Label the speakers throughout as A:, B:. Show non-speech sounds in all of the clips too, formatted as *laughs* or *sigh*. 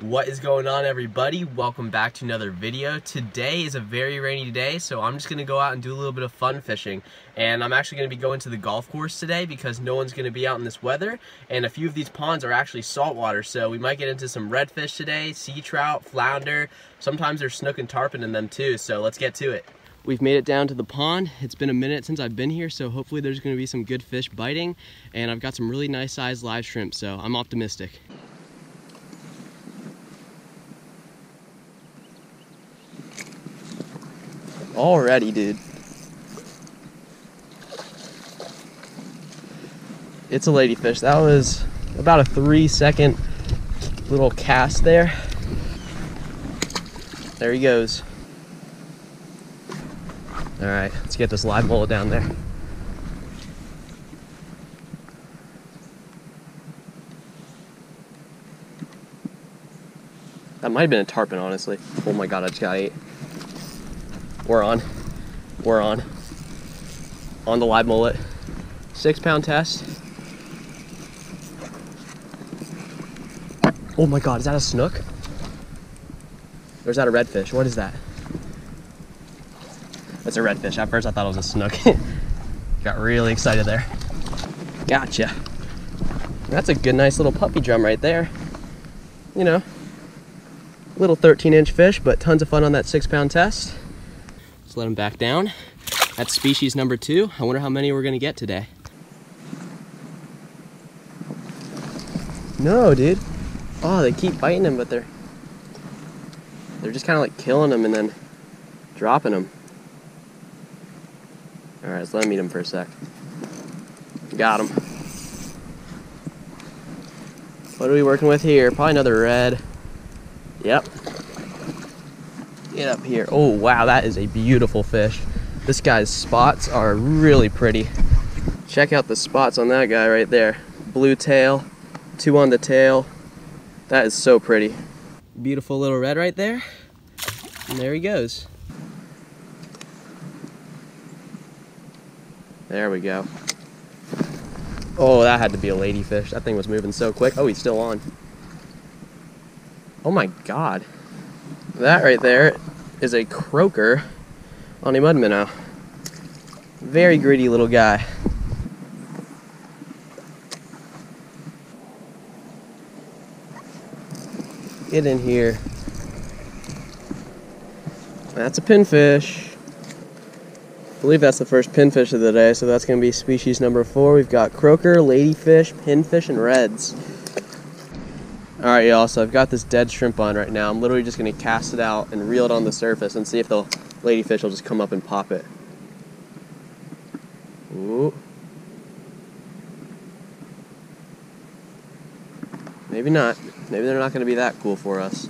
A: What is going on everybody? Welcome back to another video. Today is a very rainy day, so I'm just gonna go out and do a little bit of fun fishing. And I'm actually gonna be going to the golf course today because no one's gonna be out in this weather. And a few of these ponds are actually saltwater, so we might get into some redfish today, sea trout, flounder. Sometimes there's snook and tarpon in them too, so let's get to it. We've made it down to the pond. It's been a minute since I've been here, so hopefully there's gonna be some good fish biting. And I've got some really nice sized live shrimp, so I'm optimistic. Already, dude. It's a ladyfish. That was about a three second little cast there. There he goes. All right, let's get this live mullet down there. That might have been a tarpon, honestly. Oh my god, I just got ate. We're on. We're on. On the live mullet. Six pound test. Oh my god, is that a snook? Or is that a redfish? What is that? That's a redfish. At first I thought it was a snook. *laughs* Got really excited there. Gotcha. That's a good, nice little puppy drum right there. You know, little 13 inch fish, but tons of fun on that six pound test. Let him back down. That's species number two. I wonder how many we're gonna get today. No, dude. Oh, they keep biting him, but they're they're just kind of like killing him and then dropping him. All right, let's let him eat him for a sec. Got him. What are we working with here? Probably another red. Yep. Get up here. Oh, wow, that is a beautiful fish. This guy's spots are really pretty. Check out the spots on that guy right there. Blue tail, two on the tail. That is so pretty. Beautiful little red right there. And there he goes. There we go. Oh, that had to be a ladyfish. That thing was moving so quick. Oh, he's still on. Oh my god. That right there is a croaker on a mud minnow. Very greedy little guy. Get in here. That's a pinfish. I believe that's the first pinfish of the day, so that's going to be species number four. We've got croaker, ladyfish, pinfish, and reds. Alright y'all, so I've got this dead shrimp on right now. I'm literally just going to cast it out and reel it on the surface and see if the ladyfish will just come up and pop it. Ooh. Maybe not. Maybe they're not going to be that cool for us.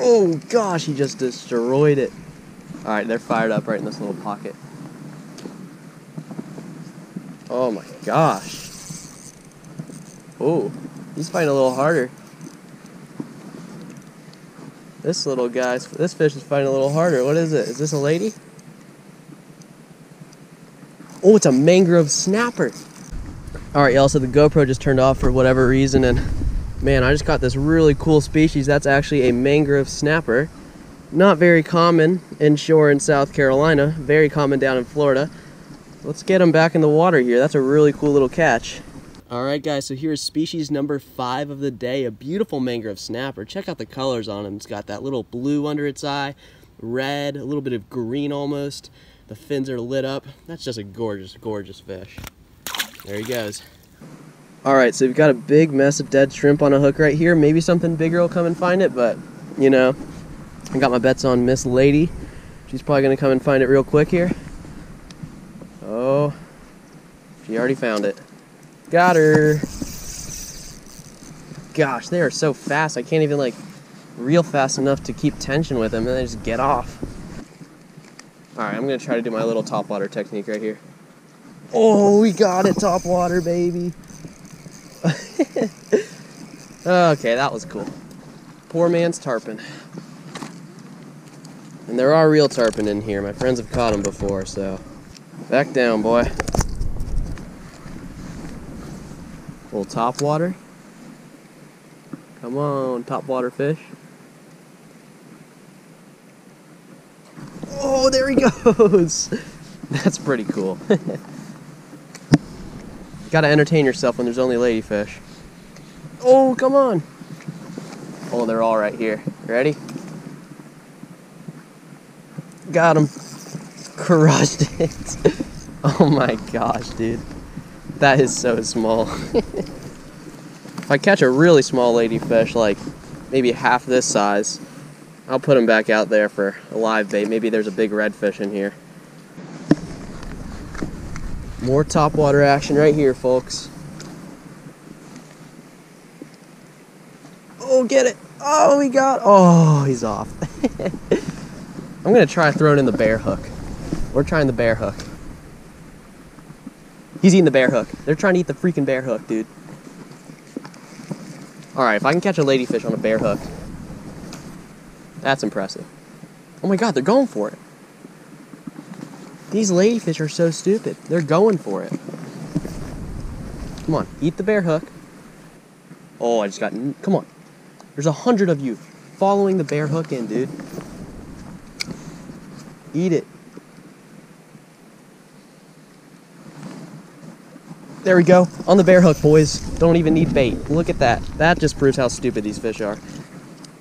A: Oh gosh, he just destroyed it. Alright, they're fired up right in this little pocket. Oh my gosh. Oh, he's fighting a little harder. This little guy's, this fish is fighting a little harder. What is it? Is this a lady? Oh, it's a mangrove snapper. All right, y'all, so the GoPro just turned off for whatever reason, and man, I just got this really cool species. That's actually a mangrove snapper. Not very common inshore in South Carolina, very common down in Florida. Let's get him back in the water here. That's a really cool little catch. All right, guys, so here's species number five of the day, a beautiful mangrove snapper. Check out the colors on him. It's got that little blue under its eye, red, a little bit of green almost. The fins are lit up. That's just a gorgeous, gorgeous fish. There he goes. All right, so we've got a big mess of dead shrimp on a hook right here. Maybe something bigger will come and find it, but, you know, I got my bets on Miss Lady. She's probably going to come and find it real quick here. Oh, she already found it. Got her. Gosh, they are so fast. I can't even like reel fast enough to keep tension with them and they just get off. All right, I'm gonna try to do my little top water technique right here. Oh, we got it, top water, baby. *laughs* okay, that was cool. Poor man's tarpon. And there are real tarpon in here. My friends have caught them before, so back down, boy. Little top water. Come on, top water fish. Oh, there he *laughs* goes. That's pretty cool. *laughs* Gotta entertain yourself when there's only ladyfish. Oh, come on. Oh, they're all right here. Ready? Got him. *laughs* Crushed it. oh my gosh, dude. That is so small. *laughs* if I catch a really small ladyfish, like maybe half this size, I'll put him back out there for a live bait. Maybe there's a big redfish in here. More topwater action right here, folks. Oh, get it. Oh, we got, oh, he's off. *laughs* I'm gonna try throwing in the bare hook. We're trying the bare hook. He's eating the bare hook. They're trying to eat the freaking bare hook, dude. Alright, if I can catch a ladyfish on a bare hook, that's impressive. Oh my god, they're going for it. These ladyfish are so stupid. They're going for it. Come on, eat the bare hook. Oh, I just got, come on. There's a hundred of you following the bare hook in, dude. Eat it. There we go. On the bare hook, boys. Don't even need bait. Look at that. That just proves how stupid these fish are.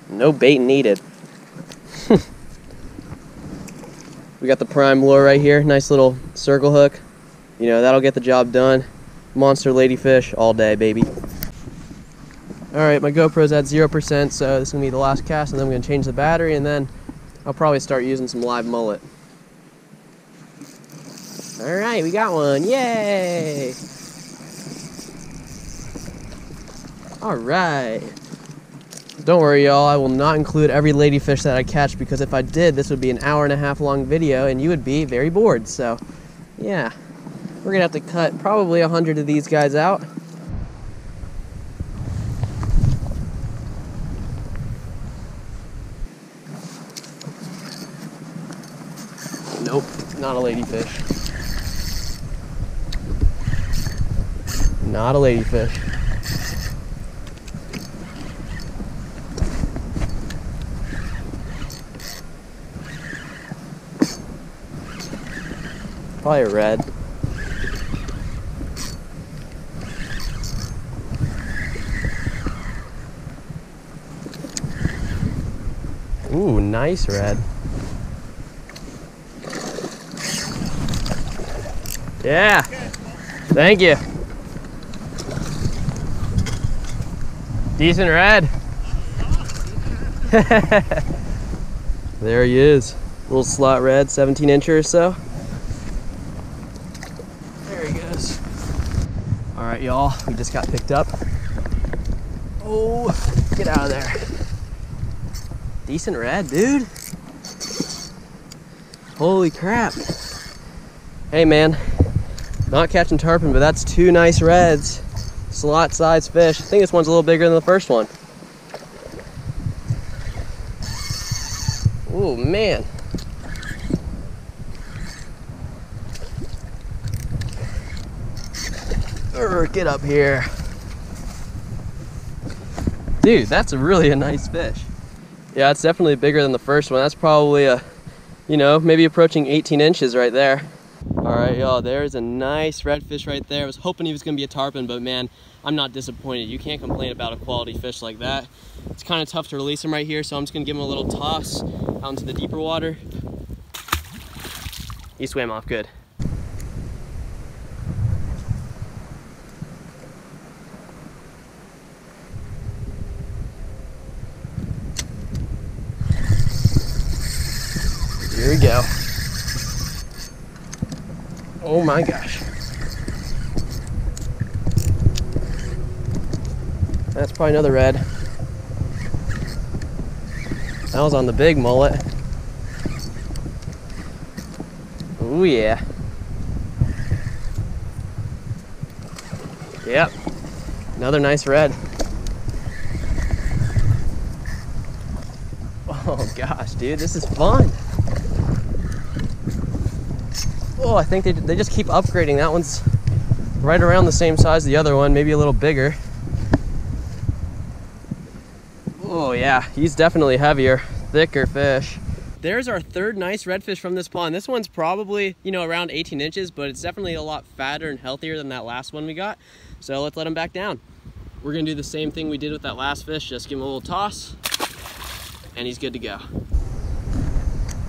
A: No bait needed. *laughs* we got the prime lure right here. Nice little circle hook. You know, that'll get the job done. Monster ladyfish all day, baby. Alright, my GoPro's at 0%, so this is going to be the last cast, and then I'm going to change the battery, and then I'll probably start using some live mullet. Alright, we got one. Yay! Alright. Don't worry, y'all. I will not include every ladyfish that I catch because if I did, this would be an hour and a half long video and you would be very bored. So, yeah. We're going to have to cut probably a hundred of these guys out. Nope, not a ladyfish. Not a ladyfish. Probably a red. Ooh, nice red. Yeah. Thank you. Decent red. *laughs* there he is. Little slot red, 17 inch or so. There he goes. All right, y'all, we just got picked up. Oh, get out of there. Decent red, dude. Holy crap. Hey, man, not catching tarpon, but that's two nice reds. Slot size fish. I think this one's a little bigger than the first one. Oh man. Urgh, get up here. Dude, that's a really a nice fish. Yeah, it's definitely bigger than the first one. That's probably a, you know, maybe approaching 18 inches right there. All right, y'all, there's a nice redfish right there. I was hoping he was gonna be a tarpon, but man, I'm not disappointed. You can't complain about a quality fish like that. It's kind of tough to release him right here, so I'm just gonna give him a little toss out into the deeper water. He swam off good. Here we go. Oh my gosh. That's probably another red. That was on the big mullet. Oh yeah. Yep. Another nice red. Oh gosh, dude, this is fun. Oh, I think they, they just keep upgrading. That one's right around the same size as the other one, maybe a little bigger. Oh yeah, he's definitely heavier, thicker fish. There's our third nice redfish from this pond. This one's probably, you know, around 18 inches, but it's definitely a lot fatter and healthier than that last one we got. So let's let him back down. We're gonna do the same thing we did with that last fish, just give him a little toss, and he's good to go.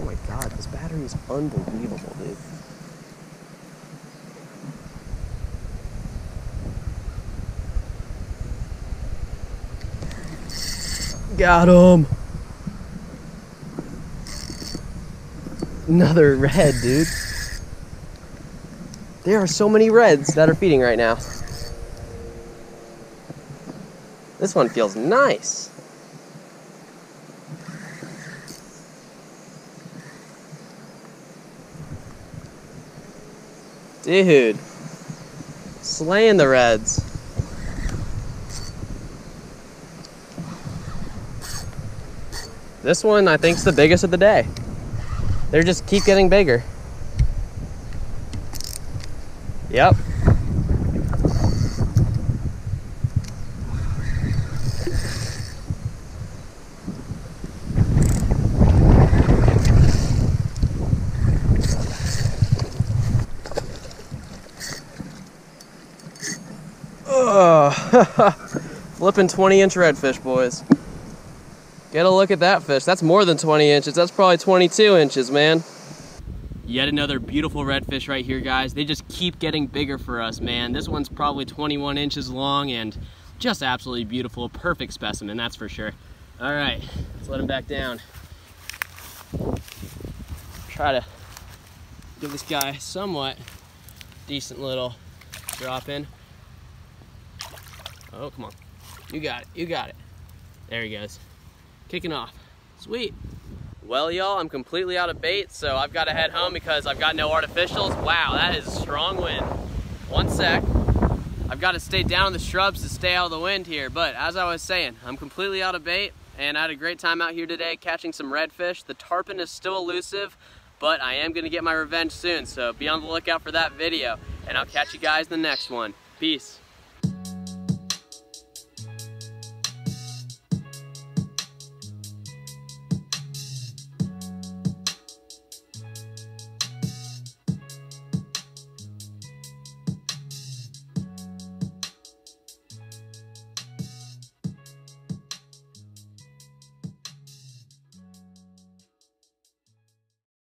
A: Oh my God, this battery is unbelievable, dude. Got him. Another red, dude. There are so many reds that are feeding right now. This one feels nice. Dude. Slaying the reds. This one I think is the biggest of the day. They just keep getting bigger. Yep. Oh, *laughs* flipping 20 inch redfish, boys. Get a look at that fish. That's more than 20 inches. That's probably 22 inches, man. Yet another beautiful redfish right here, guys. They just keep getting bigger for us, man. This one's probably 21 inches long and just absolutely beautiful. Perfect specimen, that's for sure. All right, let's let him back down. Try to give this guy somewhat decent little drop in. Oh, come on. You got it, you got it. There he goes kicking off. Sweet. Well, y'all, I'm completely out of bait, so I've got to head home because I've got no artificials. Wow, that is a strong wind. One sec. I've got to stay down in the shrubs to stay out of the wind here, but as I was saying, I'm completely out of bait, and I had a great time out here today catching some redfish. The tarpon is still elusive, but I am going to get my revenge soon, so be on the lookout for that video, and I'll catch you guys in the next one. Peace.